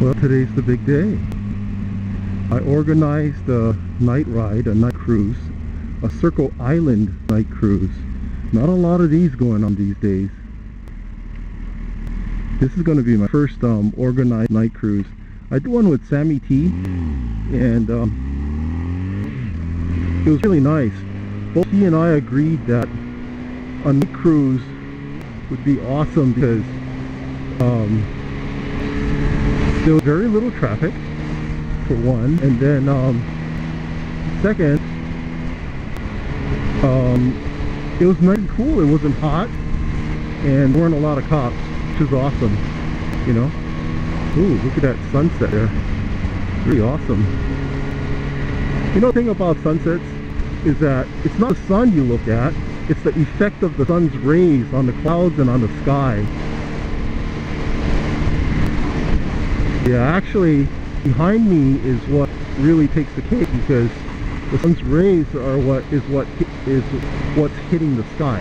Well, today's the big day. I organized a night ride, a night cruise, a Circle Island night cruise. Not a lot of these going on these days. This is going to be my first um, organized night cruise. I did one with Sammy T, and um, it was really nice. Both he and I agreed that a night cruise would be awesome because um, there was very little traffic for one and then um, second um, it was nice and cool it wasn't hot and weren't a lot of cops which is awesome you know? Ooh look at that sunset there. Pretty awesome. You know the thing about sunsets is that it's not the sun you look at it's the effect of the sun's rays on the clouds and on the sky Yeah, actually, behind me is what really takes the cake because the sun's rays are what is what is what's hitting the sky.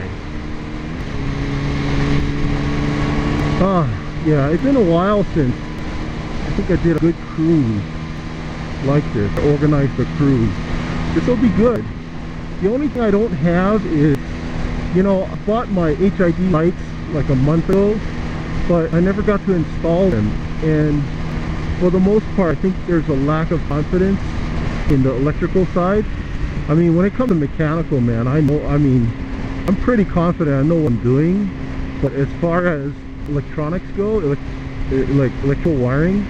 Ah, yeah, it's been a while since I think I did a good cruise like this. Organized a cruise. This will be good. The only thing I don't have is, you know, I bought my HID lights like a month ago, but I never got to install them. And for the most part, I think there's a lack of confidence in the electrical side. I mean, when it comes to mechanical, man, I know, I mean, I'm pretty confident I know what I'm doing. But as far as electronics go, elect eh, like electrical wiring,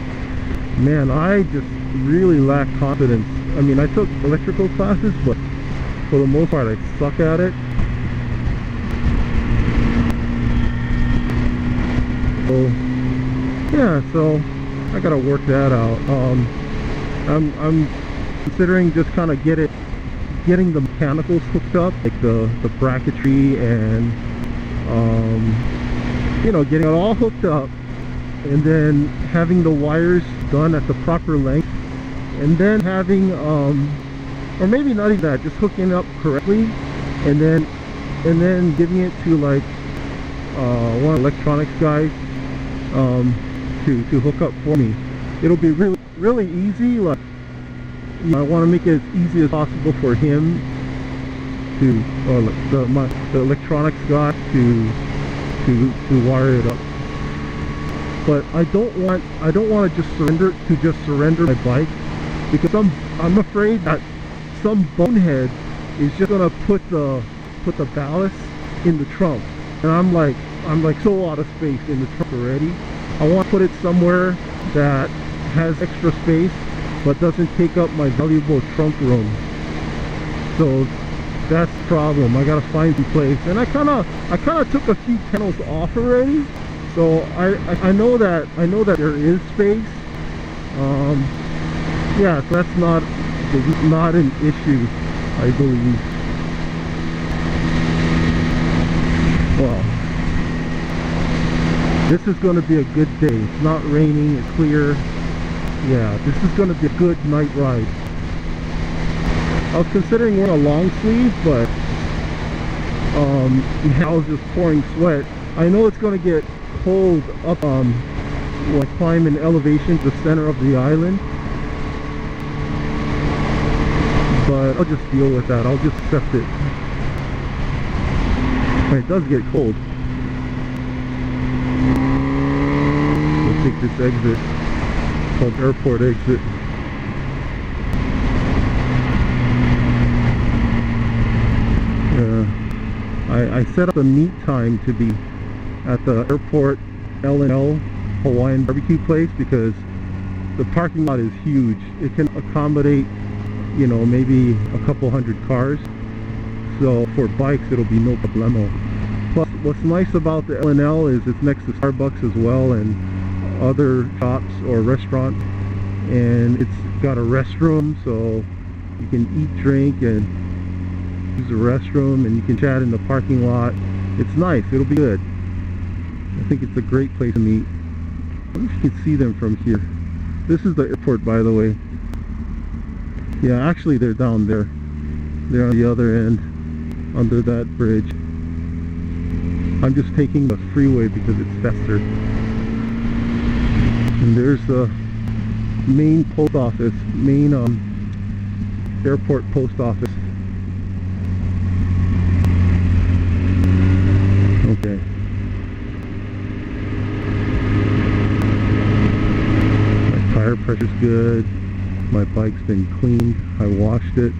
man, I just really lack confidence. I mean, I took electrical classes, but for the most part, I suck at it. So, yeah, so I gotta work that out. Um, I'm, I'm considering just kind of get it, getting the mechanicals hooked up, like the, the bracketry and, um, you know, getting it all hooked up and then having the wires done at the proper length and then having, um, or maybe not even that, just hooking up correctly and then, and then giving it to like, uh, one electronics guy, um, to, to hook up for me. It'll be really, really easy. Like, you know, I want to make it as easy as possible for him to, uh, or the, my, the electronics guy to, to, to wire it up. But I don't want, I don't want to just surrender, to just surrender my bike because I'm, I'm afraid that some bonehead is just gonna put the, put the ballast in the trunk. And I'm like, I'm like so out of space in the trunk already. I want to put it somewhere that has extra space but doesn't take up my valuable trunk room. So that's the problem. I gotta find some place. And I kinda I kinda took a few panels off already. So I, I, I know that I know that there is space. Um yeah, so that's not not an issue, I believe. Well, this is going to be a good day. It's not raining, it's clear. Yeah, this is going to be a good night ride. I was considering wearing a long sleeve, but um, now it's just pouring sweat. I know it's going to get cold up um, when I climb in elevation to the center of the island. But I'll just deal with that. I'll just accept it. It does get cold. Take this exit called airport exit. Uh, I, I set up a meet time to be at the airport L&L Hawaiian barbecue place because the parking lot is huge. It can accommodate you know maybe a couple hundred cars. So for bikes it'll be no problemo. Plus what's nice about the L&L is it's next to Starbucks as well and other shops or restaurants and it's got a restroom so you can eat drink and use the restroom and you can chat in the parking lot. It's nice. It'll be good. I think it's a great place to meet. I if you can see them from here. This is the airport by the way. Yeah actually they're down there. They're on the other end under that bridge. I'm just taking the freeway because it's faster and there's the main post office, main um, airport post office. Okay. My tire pressure's good. My bike's been cleaned. I washed it.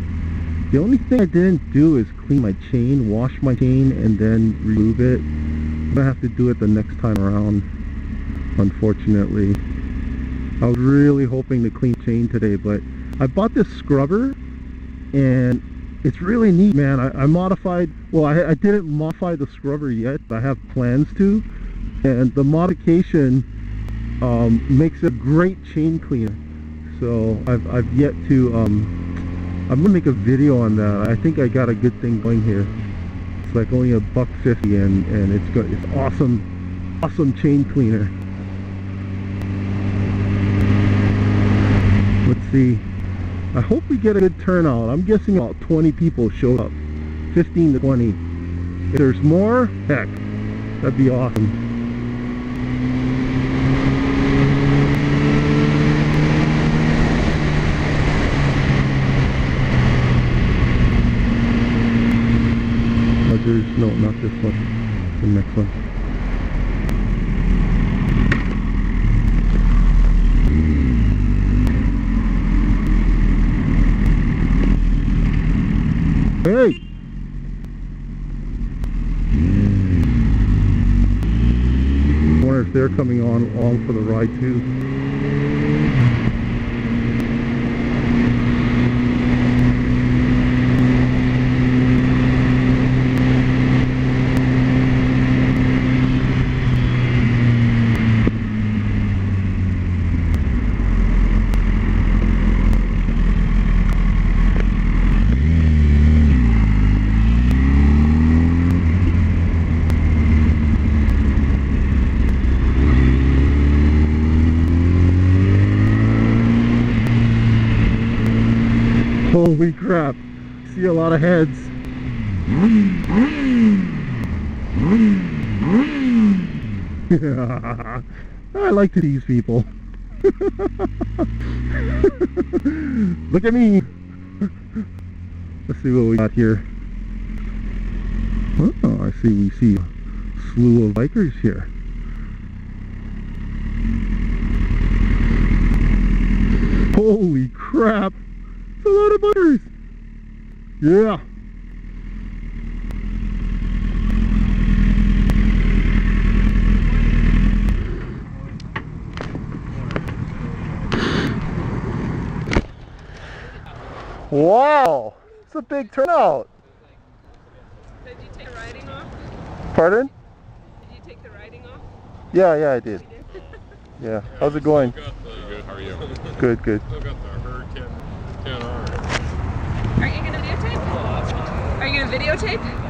The only thing I didn't do is clean my chain, wash my chain, and then remove it. I'm gonna have to do it the next time around, unfortunately. I was really hoping to clean chain today, but I bought this scrubber, and it's really neat, man. I, I modified, well, I, I didn't modify the scrubber yet, but I have plans to, and the modification um, makes a great chain cleaner. So I've, I've yet to um, I'm gonna make a video on that. I think I got a good thing going here. It's like only a buck fifty, and and it's good. It's awesome, awesome chain cleaner. Let's see. I hope we get a good turnout. I'm guessing about 20 people showed up. 15 to 20. If there's more, heck, that'd be awesome. no, not this one. The next one. Hey! I wonder if they're coming on along for the ride too. Holy crap. See a lot of heads. I like to tease people. Look at me. Let's see what we got here. Oh, I see we see a slew of bikers here. Holy crap! A lot of butters. Yeah. Wow, it's a big turnout. Did you take the riding off? Pardon? Did you take the riding off? Yeah, yeah, I did. Yeah, how's it going? Good. How are you? Good, good. Still got the Hurricane 10R. Are you gonna videotape? Are you gonna videotape?